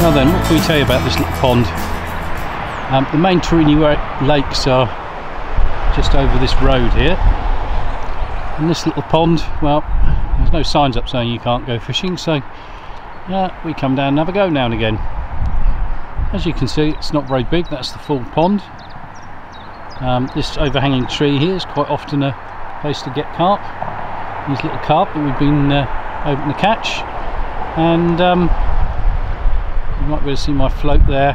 Now then, what can we tell you about this little pond? Um, the main Torigni lakes are just over this road here. And this little pond, well, there's no signs up saying you can't go fishing, so yeah, we come down and have a go now and again. As you can see, it's not very big, that's the full pond. Um, this overhanging tree here is quite often a place to get carp. These little carp that we've been uh, hoping to catch. And um, you might be able to see my float there,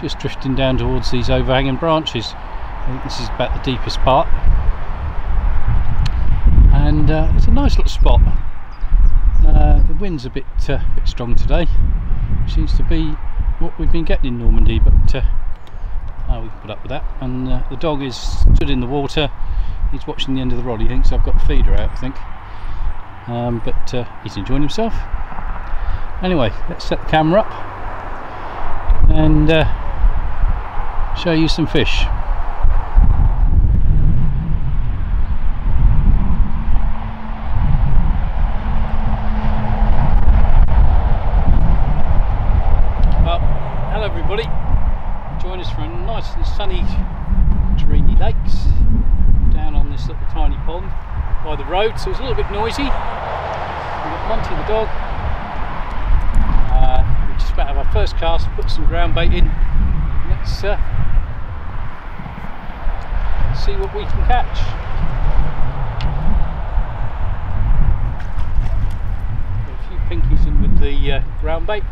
just drifting down towards these overhanging branches. I think this is about the deepest part. And uh, it's a nice little spot. Uh, the wind's a bit, uh, bit strong today. Seems to be what we've been getting in Normandy, but uh, oh, we can put up with that. And uh, the dog is stood in the water. He's watching the end of the rod. He thinks I've got the feeder out. I think, um, but uh, he's enjoying himself. Anyway, let's set the camera up and uh, show you some fish. Well, hello everybody. Join us for a nice and sunny Torigni Lakes down on this little tiny pond by the road, so it's a little bit noisy. We've got Monty the dog. About have our first cast, put some ground bait in. Let's uh, see what we can catch. Got a few pinkies in with the uh, ground bait.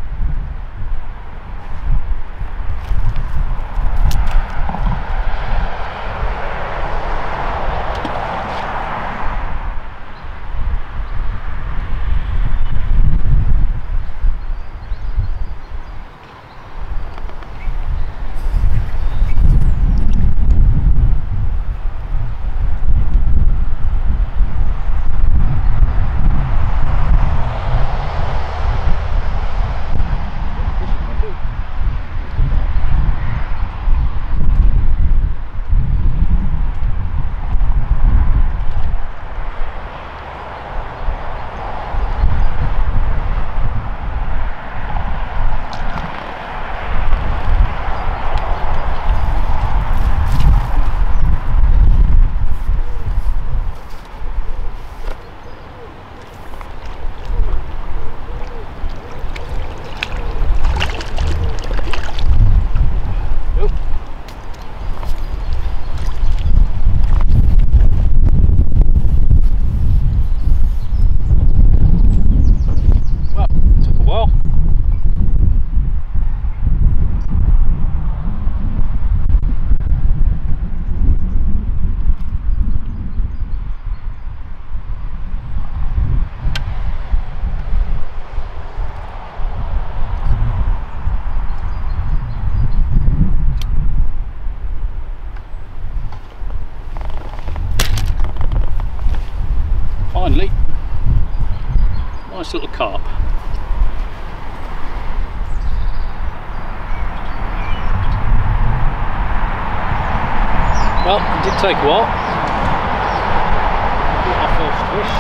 Oop. Well, took a while. Finally, nice little carp. Well, it did take a while. Caught our first fish.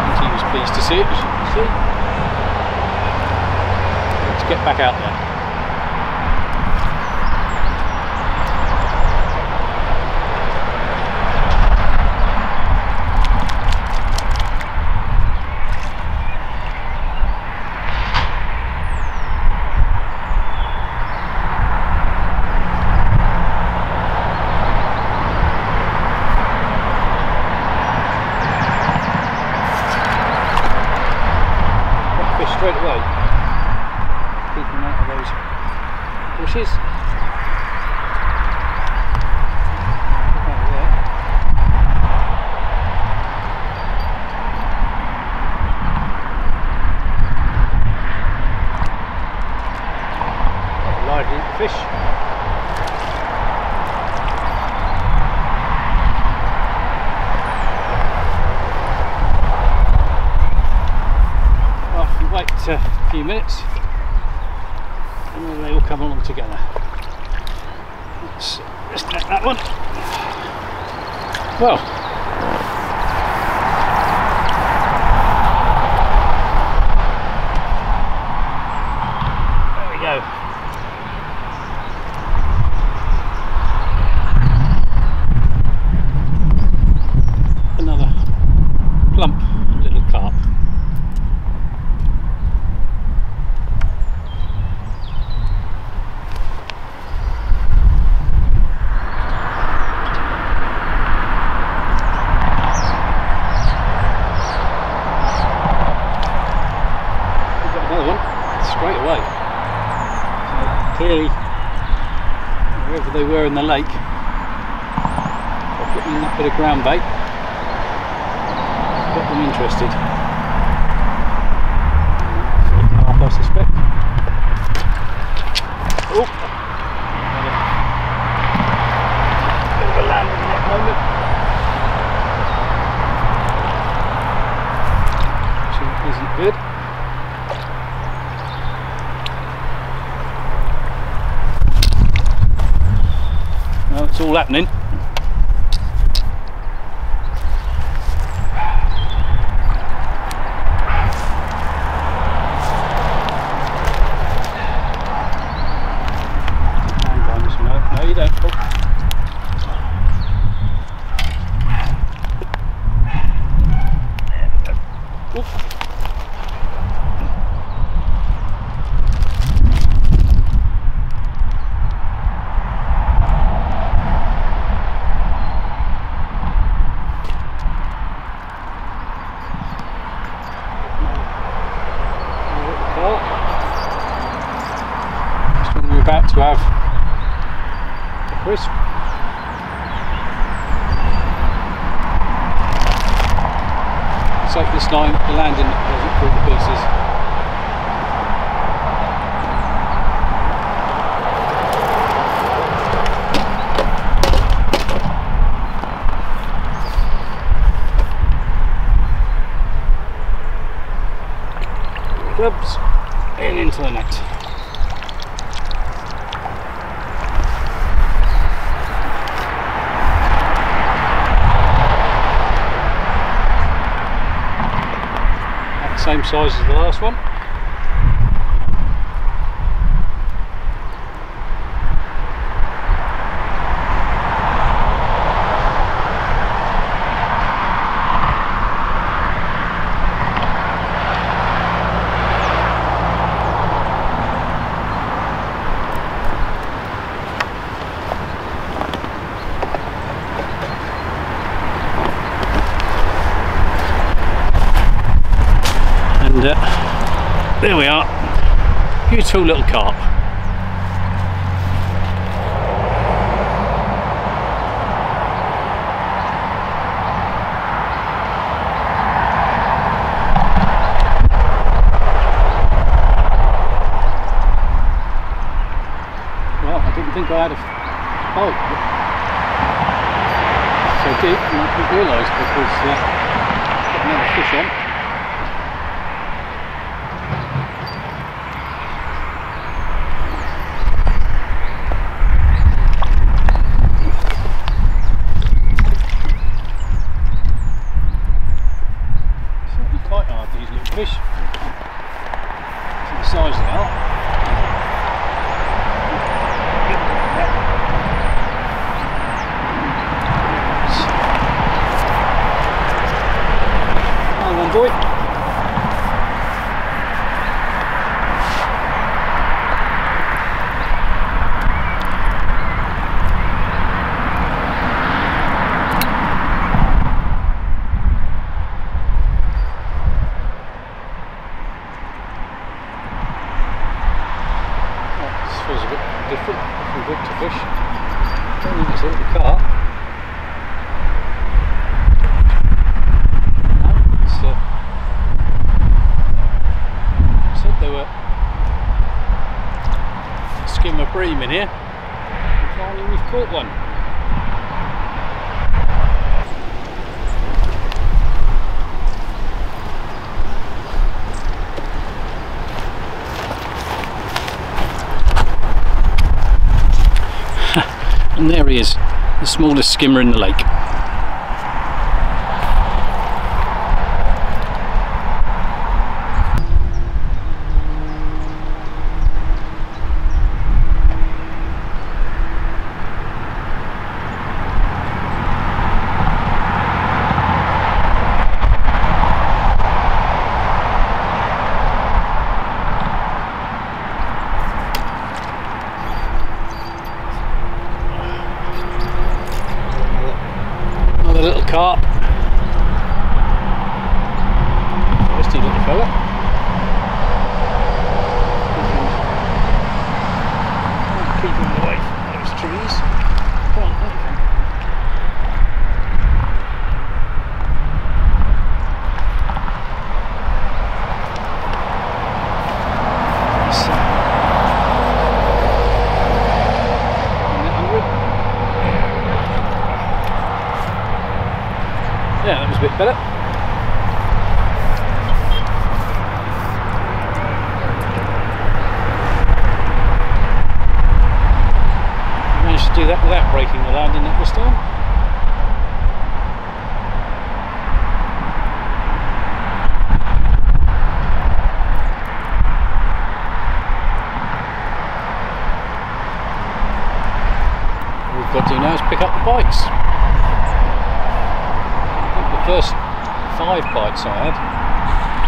And he was pleased to see it, as you can see. Let's get back out there. Got fish straight away. Keep them out of those bushes. Look out there. Got a lively fish. Well, you wait a few minutes, and then they all come along together. Let's just let that one. Well, straight away. So clearly, wherever they were in the lake, by putting in that bit of ground bait, got them interested. Half, I suspect. Oh, bit of a land in that moment. Which isn't good. Well, it's all happening. Hang on, this one. No, no, you don't. Oh. Oop. Just when we're about to have a crisp. So this line, the landing doesn't fall to pieces. Clubs in into the net. That same size as the last one. And uh, there we are. Beautiful little carp. Well, I didn't think I had a bite. So deep, I didn't realise because uh, got another fish on. So they're quite hard, these little fish. For the size they are. Come on, boy. Well, this feels a bit different from Victor fish. Don't think it's a little carp. No, it's uh, said there were skimmer bream in here. And finally we've caught one. And there he is, the smallest skimmer in the lake. That without breaking the landing net this time. All we've got to do now is pick up the bites. The first five bites I had,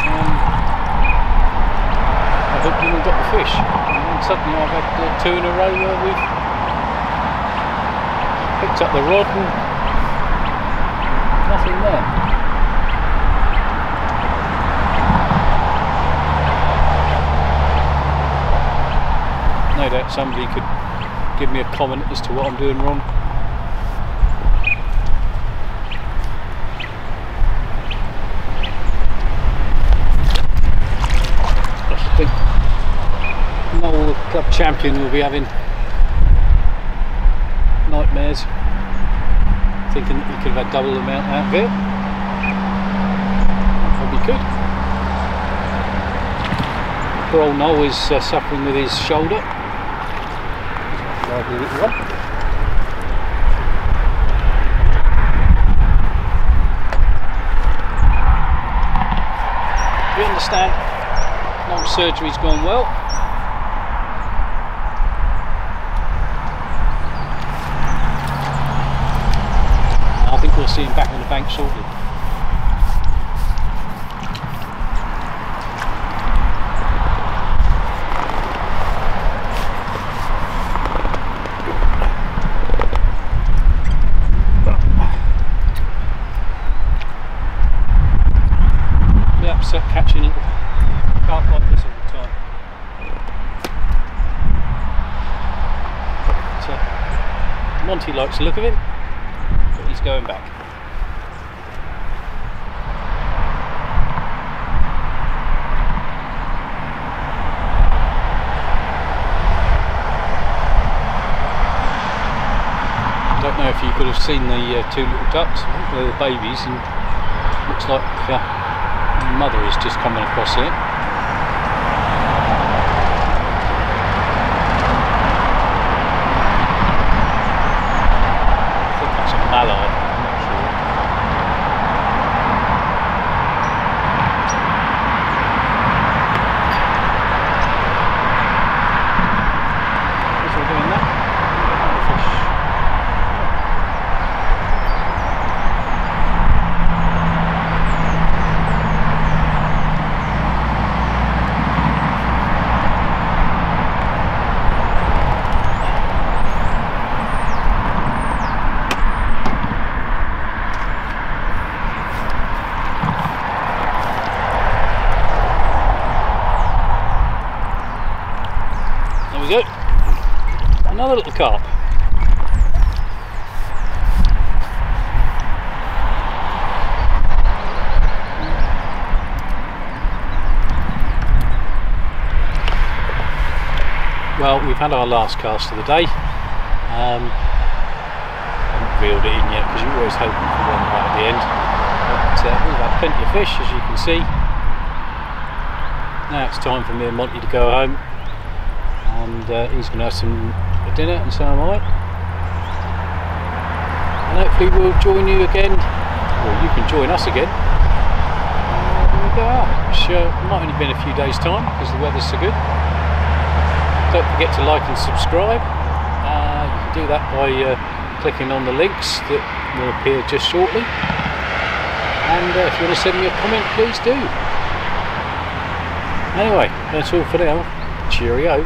um, I hooked in and got the fish. And then suddenly I've had uh, two in a row where we've picked up the rod and nothing there. No doubt somebody could give me a comment as to what I'm doing wrong. Noel, the club champion, will be having nightmares thinking that we could have had double the amount out of it. Probably could. Poor old Noel is uh, suffering with his shoulder. Lively little one. We understand Noel's surgery's gone well. I think we'll see him back on the bank shortly. Monty likes the look of him, but he's going back. Don't know if you could have seen the uh, two little ducks, they're the babies, and looks like uh, the mother is just coming across here. I think that's a mallard, I'm not sure. As we're doing that, fish There we go. Another little carp. Well, we've had our last cast of the day. Um, haven't reeled it in yet because you're always hoping for one right at the end. But uh, we've had plenty of fish, as you can see. Now it's time for me and Monty to go home and uh, he's going to have some dinner and so am I. And hopefully we'll join you again, or you can join us again. Uh, when we go which uh, might only be in a few days' time because the weather's so good. Don't forget to like and subscribe. Uh, you can do that by uh, clicking on the links that will appear just shortly. And uh, if you want to send me a comment, please do. Anyway, that's all for now. Cheerio.